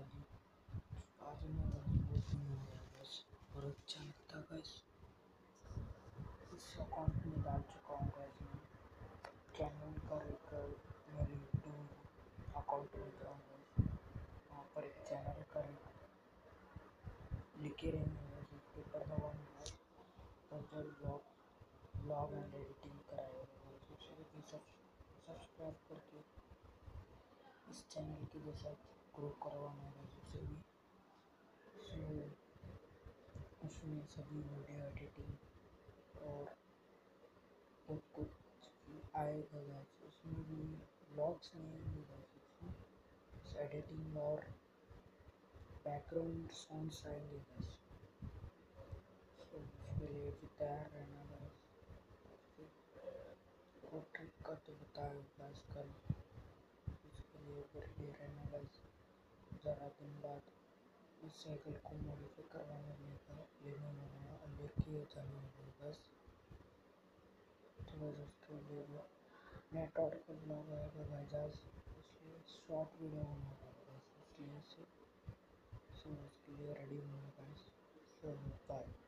आज आज मैं बहुत दिन हो गया बस और अच्छा लगता गैस इस अकाउंट में डाल चुका हूँ गैस मैं कैनन पर एक मेरे यूट्यूब अकाउंट में था वहाँ पर एक चैनल का लिखे रहेंगे पेपर दबाऊँगा और जब ब्लॉग ब्लॉग एंड एडिटिंग कराएगा सब्सक्राइब करके इस चैनल के जैसा ग्रो करवाना है उसे भी। सो उसमें सभी वीडियो एडिटिंग और बहुत कुछ आएगा गाइस उसमें भी ब्लॉग्स नहीं उसमें एडिटिंग और बैकग्राउंड साउंड्स आएँगे सो उसके लिए भी तैयार रहना गाइस ट्रिक का तो बताया गाइस कल। उसके लिए रेडी रहना गाइस बाद इस साइकिल को मॉडिफाई करवाने लेकर लेने और लेके जाने वाला बस तो दोस्तों ये नेटवर्क का ब्लॉग आएगा भाईजाज इसलिए शॉर्ट वीडियो बना रहा इसलिए से सो उसके लिए रेडी होना गाइस सो बाय